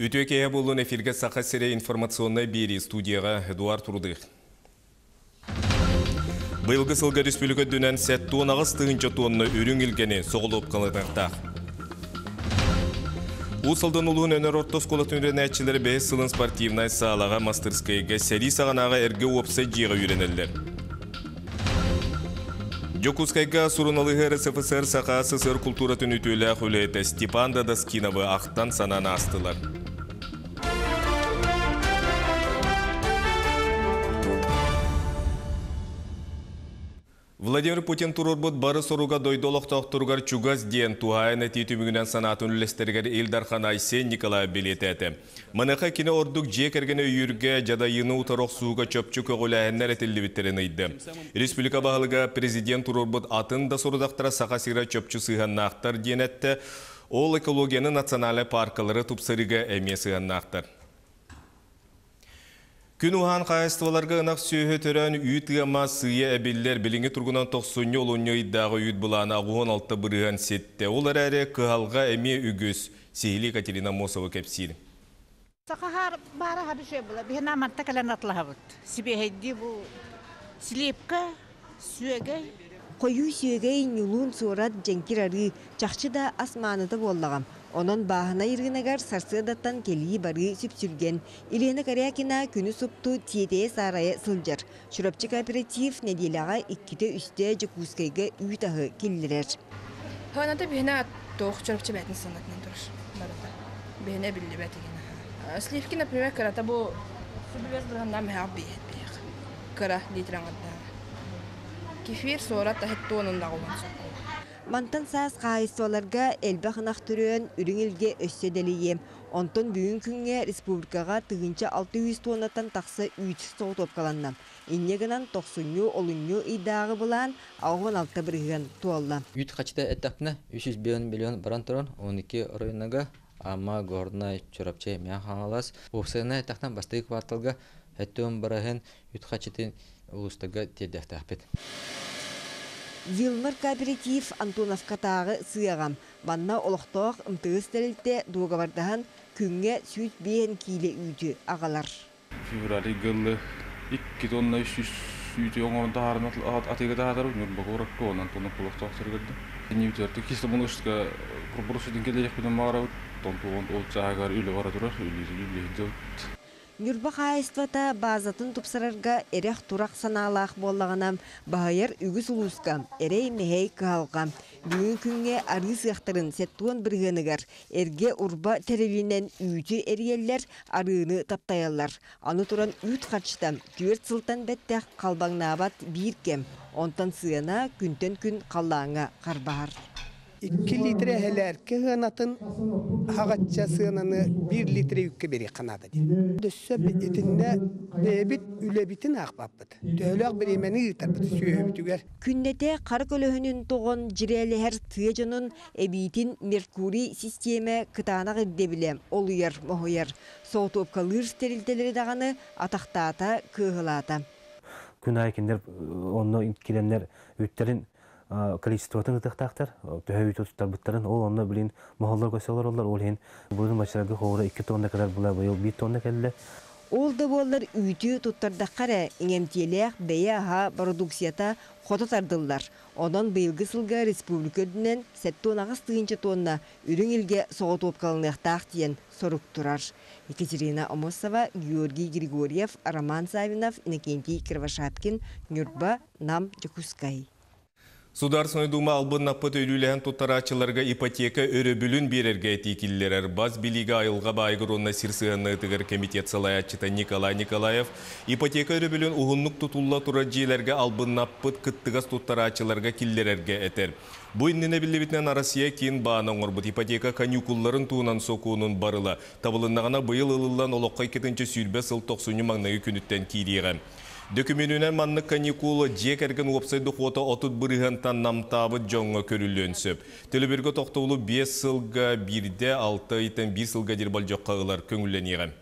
Үтөкея болуын эфирге сақа сире информационный бери студияға Эдуард Турдых. Бұйылғы сылға республика дүнен сәт туынағыз тұғынча туынны үрің илгені соғылып қалыдақтақ. Усылдың ұлуын өнер ортос қолатын үйренәтчілері бәйіз сылын спортивнай сағалаға мастерскайға сәри сағанаға әрге опса жиға үйренелер. Жокускайга сурыналығы РСФСР сақа СССР культура түнітөлі құлеті Степан Дадаскиновы ақтан сананы астылар. Владимир Путин турурбут бары соруга дойдолық тоқтырғар чугаз ден туғайын әти түмігінен санатын үлестергер Илдархан Айсен Николай билететі. Мынықа кені ордук жекергені үйірге жадайыны утароқ суға чөпчі көғіләйіннер әтілі біттерін үйді. Республика бағылыға президент турурбут атын да сира чөпчі сығаннақтар ден әтті. Ол экологияны националы паркалары тупсырыға әме Күн ухан қайыстываларға ынақ сүйі төрән үйт ғама сүйе әбеллер біліңі тұрғынан тоқсуынны олуынны иддағы үйт бұланы ағуын алты бұрыған сетті. Олар әрі қығалға әме үгіз. Сейлі Катерина Мосова кәпсейді. Сақағар бары хабы шөй бұла. Бігін аматта кәлін атлаға бұд. Сібе хәйді бұл слепка, сүйеге. Қойу сүйегей нүлун суырат жәңкір ары чақчы да асманыды боллағам. Онон баһына иргинегер сарсыдаттан келии бары сүпсүрген. Илена Корякина күні супту тиетее сарайы сылжар. Шурапчы кооператив неделяға икките үсте жекускайга үйтағы келлерер. Ханада бihine тоқ турыш. Барыта. Бihine билли бәтигене. Сливки, например, карата бу субвес бұрғанда мәғап бейет бейек. Кефир сора тахетті оның Мантан саас қайыстуаларға әлбі қынақ түрен үріңілге өсседелейем. Онтон бүгін күнге республикаға тығынча 600 тоннатан тақсы үйт соғыт опқаланнам. Иннегінан 90 олыню идағы бұлан ауғын алты бірген туалла. Үйт қачта әттақпына 300 миллион баран тұрын 12 районага ама горна чорапче мян хаңалас. Опсайна әттақтан бастығы кварталға әттуын барахын үйт қачытын ұлыстыға тедяқтақпет. Вилмар кооператив Антоновка тағы сыяғам. Банна олықтоқ ымтығыз тәрілте доғавардахан күнге сүйт бейін кейлі үйді ағалар. Феврали гылы 2 тонна 300 үйді оңырын тағарын атыға тағадар, нүр бағырық онан тонна құлық тоқтыр көрді. Неутерді кесті мұны үшіға құрбұрышыдың келерек біден мағара өт, тонту ол жағар үйлі бара тұрар, үйлі үйлі үйлі Нүрба қайыствата базатын тупсарарға эрех турақ саналақ боллағанам бағайыр үгіз ұлысқа, әрей мехей қағалға. Бүгін күнге ары сықтырын сеттуын біргенігер, әрге урба тәрелінен үйті әриелер арыны таптаялар. Аны туран үйт қатшытам, күйерт сылтан бәттәқ қалбаңнабат бейіркем. Онтан сыяна күнтен күн қаллаңа қарбағар. 2 литре хелер кыгынатын хагатча сыынаны 1 литре үкке бери канада ди. Дөссө битинде бебит үлебитин акпаппыт. Төлөк биремени ытарбыт сүйөбүтүгер. Күннете қар көлөһүнүн тоғын жирелер тыжынын эбитин меркурий системе кытаанак иддебилем олуяр мохуяр. Соотопка лыр стерилтелери даганы атактаата кыгылаата. Күн айкендер онно киленнер үттерин количествотын ытыктактар төһөй тутар буттарын ол онно билин мохоллор көсөлөр олар ол хин бурун башарга хора 2 тонна кадар була быйыл 1 тонна келди Ол да болар үйтү туттардаққара иңемтелек бәйе ха продукцията хота тардылар. Одан быйылгы сылга республика дүнен сәтті онағыз тыгынча тонна үрің елге соғыт опқалынықтақ тиен сорук турар. Екатерина Омосова, Георгий Григорьев, Роман Савинов, Иннокентий Кривошапкин, Нюрба, Нам, Джакускай. Сударсыны дума албын наппыт өйлілән тұттарачыларға ипотека өрі бүлін берерге текіллерер. Баз билігі айылға байгыронна сирсығанны тігір комитет салаятчыта Николай Николаев ипотека өрі бүлін ұғынлық тұтулла тұра жейлерге албын наппыт кыттығас тұттарачыларға киллерерге әтер. Бұ иннене білі Россия кейін орбыт ипотека канюкулларын туынан сокуының барыла. Табылыннағана бұйыл ылылан олыққай кетінші сүйілбе сыл тоқсуны маңнағы күніттен кейдеген. Дөкүменүнен манны каникулы жек әрген опсайды қота отыт бұрығантан намтабы жоңға көрілөнсөп. Төліберге тоқтаулы 5 сылға 1-де 6 итен 1 сылға дербал жоққағылар көңілен еғім.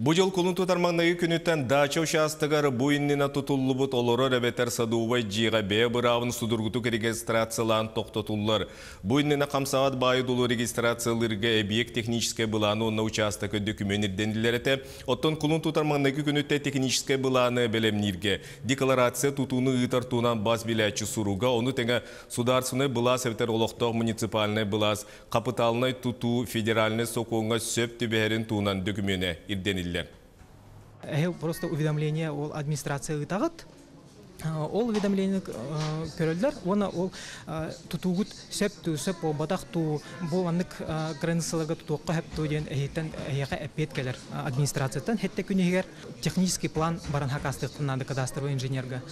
Бу жыл кулун тутармаңнайы күнүттен дача участыгар буиннина тутуллубут олоро ребетер садуубай жиға бе быравын судургутук регистрациялан тоқтотуллар. Буиннина камсагат байыдулу регистрациялырга объект техническое быланы онна участокы документирдендилерете, оттон кулун тутармаңнайы күнүтте техническое быланы белемнирге. Декларация тутуны ытар тунан бас билячы суруга, оны теңе сударственный была севтер олоқтоқ муниципальный былас, капиталный туту федеральный сокуңа сөп түбәрін тунан документе ирденилер. Әйе, просто уведомление ол администрация ытағыт. Ол уведомление көрөлдер, оны ол тутугут сөп ту, сөп ол батақ ту, бұл аннык границаларға тутуққа әп ту ден әйеттен әйеға әппет келер администрацияттан. Хетте күнегер технический план баран хакастықтын нады кадастровый инженерга.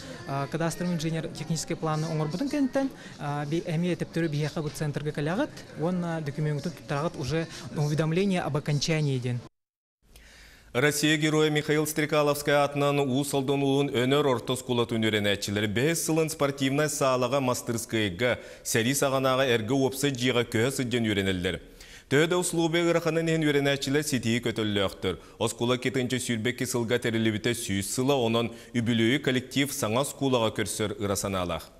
Кадастровый инженер технический планы бұдың кенттен, әме әтептері бияқа бұл центрға калягат, он документын тұттарағат уже уведомление об окончании ден. Россия героя Михаил Стрекаловская атынан уусалдан улун өнөр ортос кулатын өренәтчілер 5 сылын спортивный саалаға мастерскайга сәри сағанаға әргі опсы жиға көе сыджен өренелдер. Төді услубе ғырақанын ең өренәтчілер сетейі көтілі өқтір. Оскула кетінші сүйрбекке сылға тәрілібіте сүйіз сыла, онын үбілуі коллектив саңа скулаға көрсір ырасаналақ.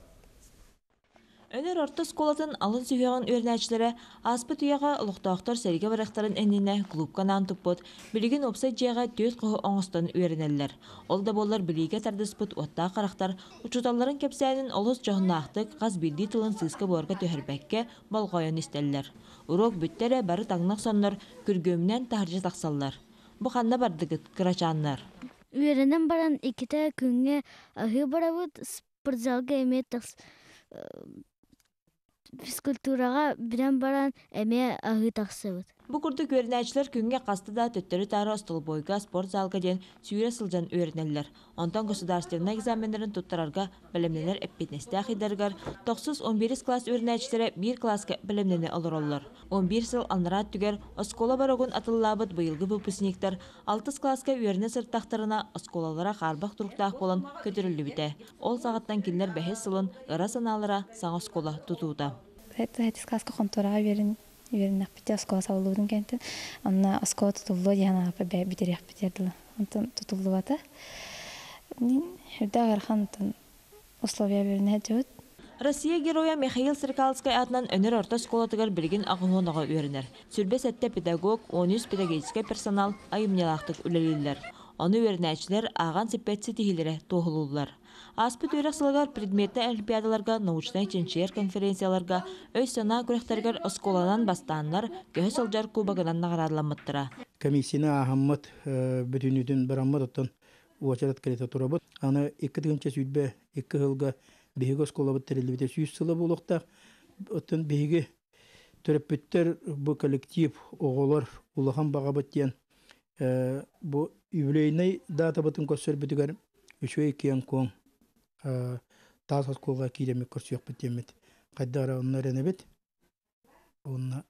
Өнер орты сколатын алын сүйеғін өрнәчілері аспы түйеға ұлықтақтар сәрге барақтарын әніне клубканан тұппыт, білеген опсай жеға төт қығы оңыстан өрінелер. Ол да болар білеге тардыспыт отта қарақтар, ұчуталарын кепсәнін олыс жоғынақтық қаз білді тылын сызқы борға төхірбәкке балғайын істеллер. Урок бүттері бары таңнақ соннар күргөмнен тахаржы тақсаллар. Бұқанна бардығыт кырачаннар. Үйерінен баран икіті күнге ахы барабыт спортзалға еме тақс физкультураға бірен баран әме ахы тақсыбыт. Бу курду көрнәчләр күнгә касты да төттөрү тары остол бойга спорт залга ден сүйрә сылжан өйрәнәләр. Онтан государственный экзаменнарын туттарарга белемнеләр эппетнесте ахидаргар 911 класс өйрәнәчләре 1 класска белемнене алыралар. 11 сыл анрат түгәр оскола барагын атыллабыт быелгы выпускниктар 6 класска өйрәнә сырттактарына осколалара харбак туруктак болан көтөрүлү бите. Ол сагаттан киллер бәһес сылын ыра саналара саң оскола тутууда. Это это сказка контора верен верен аппете оскола савлуудун кенте. Анна оскола тутулу яна апа бә битерек битерди. Антон тутулу бата. Нин хурда гархан тон условия берне жөт. Россия героя Михаил Сыркалскай атынан өнер орта сколатыгар білген ағынуынаға өрінер. Сүрбе сәтті педагог, 13 педагогический персонал айымнелақтық үлелілер. Оны өрінәчілер аған сепетсі тихилері тоғылулар. Аспыт өрек сылығар предметті олимпиадаларға, научный ченчер конференцияларға, өз сана күректерігер осколанан бастанлар көһі сылжар кубагынан нағарадыламыттыра. Комиссияны ахаммат бүтінүдін бір аммат оттан уачарат кәреті тұрабыт. Аны екі тігінші сүйдбе, екі хылға бейгі осколабыт тәрелібіте сүйіз сылы болуқта. Бейгі бұл коллектив оғолар улахан бағабыт ден. Бұл юбилейный дата бұтын бүтігер таас осколға киремек көрсүйек бітемет. Қайдара онна ренебет. Онна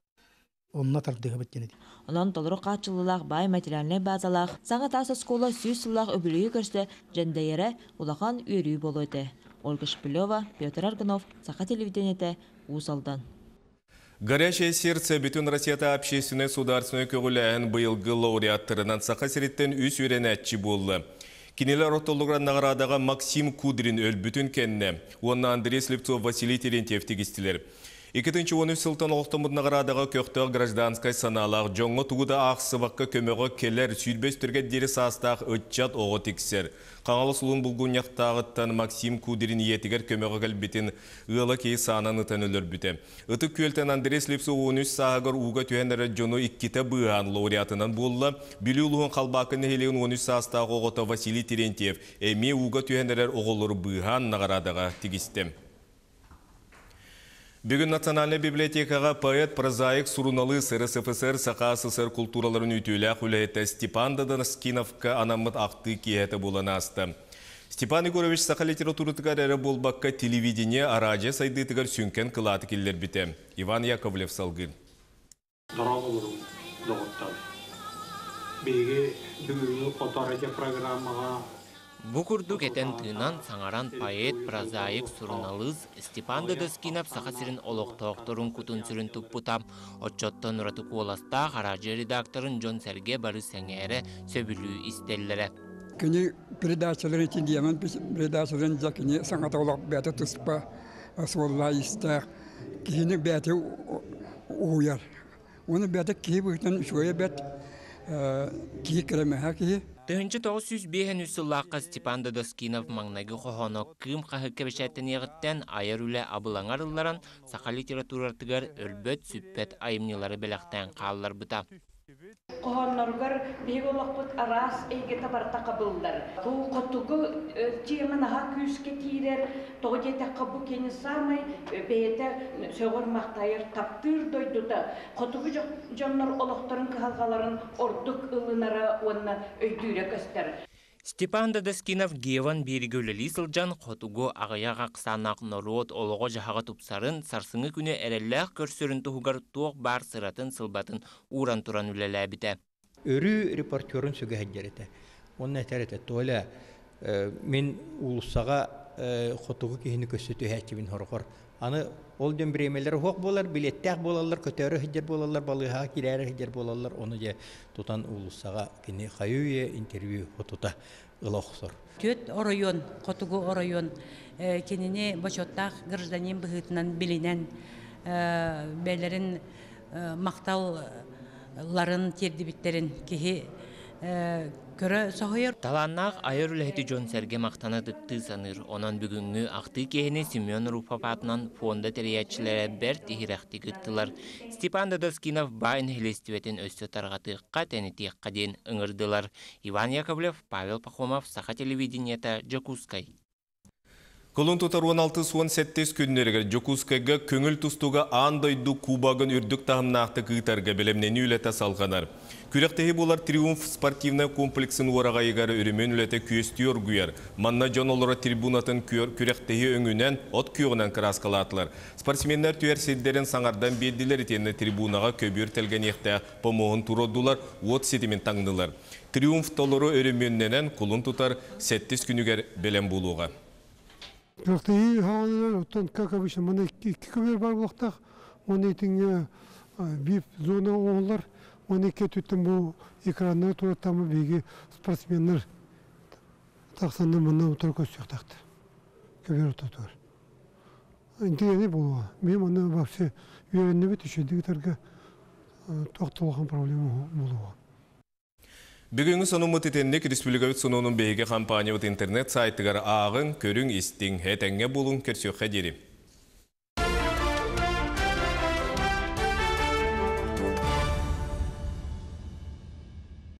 онна тардыға біттенеді. Онан толыру қачылылақ бай материальный базалақ, саңа тас оскола сүйіз сылақ өбілігі көрсі жәндейері улахан үйрүй болуыды. Ольга Шпилева, Петр Арганов, Саха телевидениеті, Усалдан. Горячее сердце бүтін Россията общественной сударственной көгіләін бұйылғы лауреаттырынан сақа сереттен үс үйренәтчі болды. Кинелер ортолығыран нағырадаға Максим Кудрин өл бүтін кәнне, онна Андрей Слепцов, Василий Терентьев тегістілер. 2013 сылтан олықтымыд нағырадаға көқтіғ гражданскай саналақ, жоңғы туғыда ақсыбаққа көмеғі келер, сүйдбестірге дері састақ үтчат оғы тексер. Қаңалы сұлын бұлғын яқтағыттан Максим Кудрин етігер көмеғі кәлбетін ұлы кей санан ұтан өлір бүті. Үтік көлтен Андрей Слепсу 13 сағығыр уға түйендері жону иккіті бұған лауреатынан болы. Білі ұлығын қалбақын нәхелеген 13 састағы оғыта Василий Терентьев, әме уға түйендерер оғылыр бұған нағырадаға тегістем. Бүгін Национальный библиотекаға поэт, прозаик, суруналы СРСФСР, Сақа СССР культураларын үтілі құлайты Степан Дадаскиновка анамыт ақты киеті болан асты. Степан Егорович Сақа литературытығар әрі болбаққа телевидение, арадио сайдытығар сүнкен қылаты келдер біте. Иван Яковлев салғын. Бүгінгі программаға Бу курдук этен тыынан саңаран поэт, прозаик, сурналыз Степан Дедоскинов саха сирин олоқтоқторун кутун сүрін туппутам. Отчоттон ұраты куоласта харажы редакторын Джон Серге бары сәңәрі. Кini передачаларын için diyemem, передачаларын jakini sanata olak bete tuspa, asvalla ister, kini bete uyar. Onu bete kihi bıhtan şöyle bet, kihi kereme ha сүз бейхен үсіллаққа Степан Додоскинов маңнагы қоғоно кым қағы кебешеттен еғіттен айыр үлі абылаңар ылларан сақа литературартыгар өлбөт сүппет айымнылары беләқтен қалылар бұта. Bihigolokput aras eige tabarta kabullar. Bu kotugu tiyemen ha küske tirer toje ta kabu keni samay beyete sögor maktayır taptır doyduda. Kotugu jonnor oloktorun kahalgaların orduk ılınara onna öydüre göster. Степан Дадоскинов геван биргөлели сылжан хотугу ағаяға қысанақ норот олығы жағаға тупсарын сарсыңы күні әрелләқ көрсөрін тұхугар туық бар сыратын сылбатын уран туран үлеләбіті. Өрі репортерын сөгі әддереті. Оның әтәреті толя мен улусаға хотугу кейіні көсөтü әчібін хорғыр. Аны ол дөм біремелер хоқ болар, билеттәк болалар, көтәрі хиджер болалар, балыға кирәрі хиджер болалар. Оны же тутан улусаға кені қайуе интервью хотута ылоқсор. Төт оройон, котугу оройон, кеніне бачоттақ гражданин бұғытынан білінен бәлерін мақталларын тердибиттерін кеһи көрө соһойор Таланнақ айыр үләхеті Джон Серге мақтаны дытты саныр. Онан бүгінгі ақты кехіне Семен Руфапатынан фонда тәриячілері бәр тихирәқті гыттылар. Степан Дадоскинов байын хелестіветін өсті тарғатыққа тәнетек қаден ыңырдылар. Иван Яковлев, Павел Пахомов, Саха телевидениета, Джакускай. Колун тутар 16-17 күннергер Жокускайга көңіл тустуга андайду кубагын үрдік тағымнақты кыйтарга білемнені үлеті салғанар. Күректегі болар Триумф спортивный комплексін уараға егары үрімен үлеті күйестіор гүйер. Манна жон трибунатын күректегі өңінен от күйіғінен краскалатылар. Спортсменлер түйер седдерін саңардан бедділер етені трибунаға көбір телген еқті помоғын туроддулар, от сетімен таңдылар. Триумф толыры өріменненен құлын тұтар 7 күнігер белем болуға. Как обычно, мына екі көбер бар болақтақ, оны етіңе бип зона оғылар, оны кетуттен бұл экранына тұраттамы беге спортсменлер тақсанды мұнна ұтыр. Мен вообще үйерінне бет үшедігітарға тоқтылған проблема болуға. Бүгінгі сонумы тетеннік республикавит сонуның бейге кампания интернет сайттығар ағын көрің істің әтәңге болың көрсөққа.